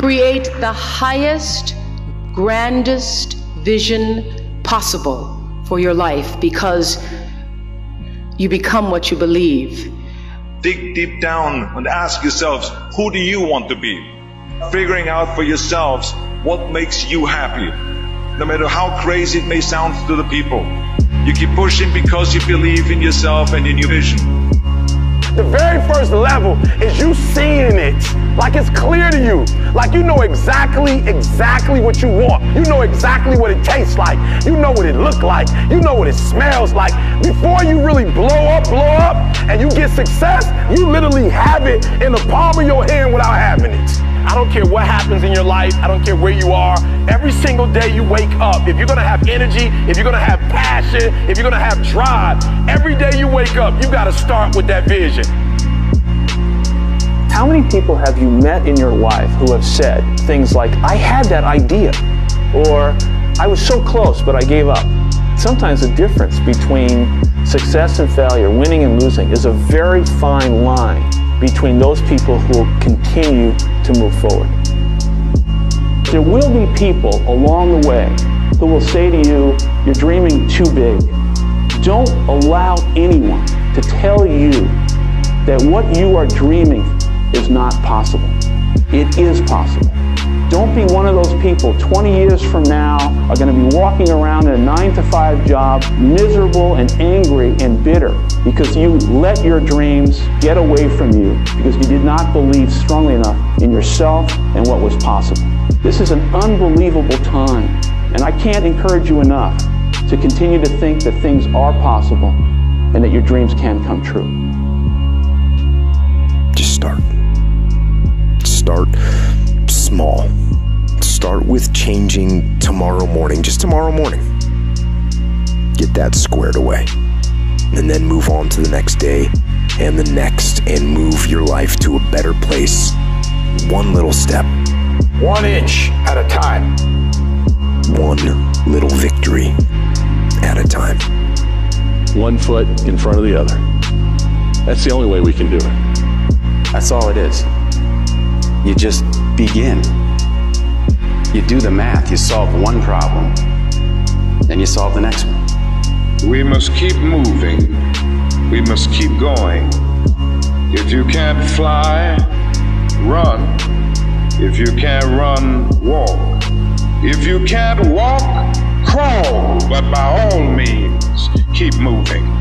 Create the highest, grandest vision possible for your life because you become what you believe. Dig deep down and ask yourselves, who do you want to be? Figuring out for yourselves what makes you happy. No matter how crazy it may sound to the people. You keep pushing because you believe in yourself and in your vision. The very first level is you seeing it like it's clear to you. Like you know exactly, exactly what you want. You know exactly what it tastes like. You know what it looks like. You know what it smells like. Before you really blow up, blow up, and you get success, you literally have it in the palm of your hand without having it. I don't care what happens in your life. I don't care where you are. Every single day you wake up, if you're gonna have energy, if you're gonna have passion, if you're gonna have drive, every day you wake up, you gotta start with that vision. How many people have you met in your life who have said things like, I had that idea, or I was so close, but I gave up? Sometimes the difference between success and failure, winning and losing, is a very fine line between those people who will continue to move forward. There will be people along the way who will say to you, you're dreaming too big. Don't allow anyone to tell you that what you are dreaming is not possible. It is possible. Don't be one of those people 20 years from now are going to be walking around in a 9 to 5 job, miserable and angry and bitter because you let your dreams get away from you because you did not believe strongly enough in yourself and what was possible. This is an unbelievable time, and I can't encourage you enough to continue to think that things are possible and that your dreams can come true. With changing tomorrow morning, just tomorrow morning. Get that squared away. And then move on to the next day and the next and move your life to a better place. One little step. One inch at a time. One little victory at a time. One foot in front of the other. That's the only way we can do it. That's all it is. You just begin. You do the math, you solve one problem, then you solve the next one. We must keep moving. We must keep going. If you can't fly, run. If you can't run, walk. If you can't walk, crawl. But by all means, keep moving.